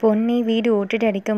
பொன்னி வீடு ஓட்டுட்டு அடிக்க